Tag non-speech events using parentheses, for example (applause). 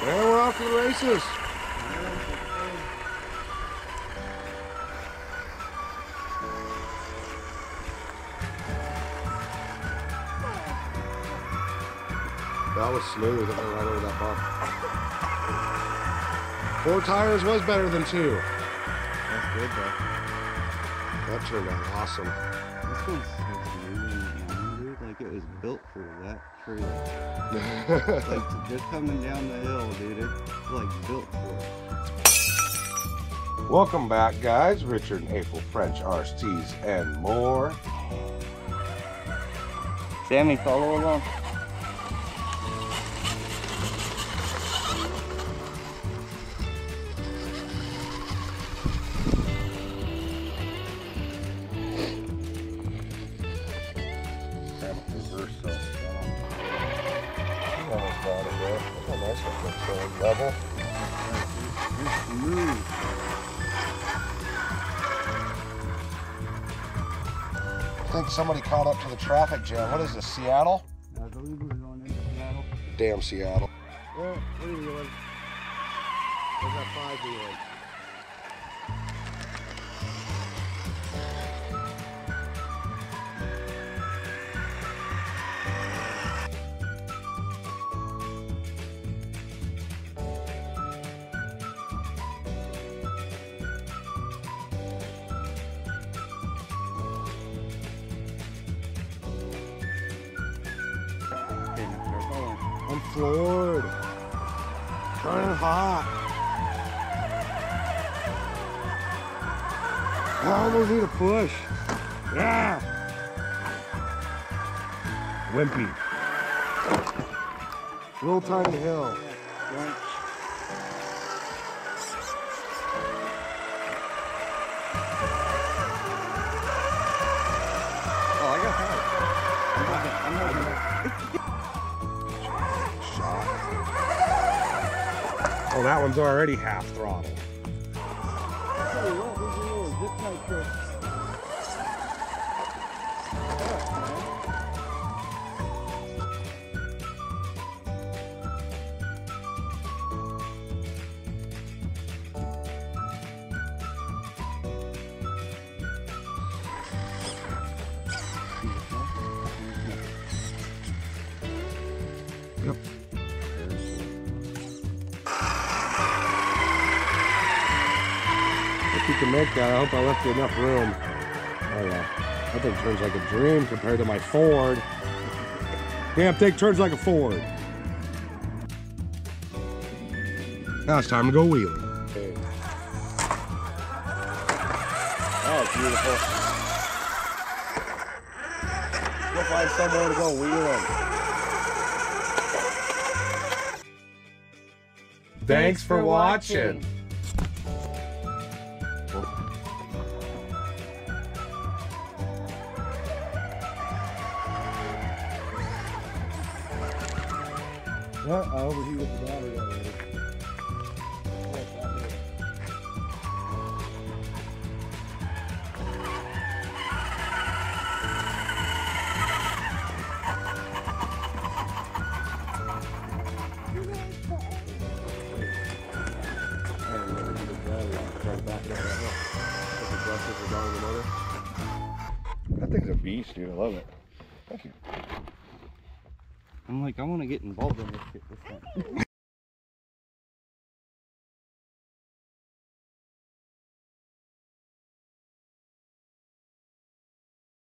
And we're off to the races. That was smooth. It went right over that bump. Four tires was better than two. That's good though. That turned out awesome. This one's so smooth and even, dude. Like it was built for that trailer. (laughs) like to- just coming down the hill, dude. It's like built for it. Welcome back, guys. Richard and April French RC's and more. Sammy, follow along. Level. Smooth. I think somebody caught up to the traffic jam. What is this, Seattle? I believe we're going into Seattle. Damn Seattle. Oh, well, what are you doing? Where's that five I'm floored. Turning hot. I almost need a push. Yeah. Wimpy. Little tiny hill. Oh, that one's already half throttle. tell you can make that, I hope I left you enough room. Oh yeah, that thing turns like a dream compared to my Ford. Damn thing turns like a Ford. Now it's time to go wheeling. Oh, it's beautiful. Go find somewhere to go wheeling. Thanks for watching. Brushes are down the motor. That thing's a beast, dude. I love it. Thank you. I'm like, I want to get involved in this shit this time.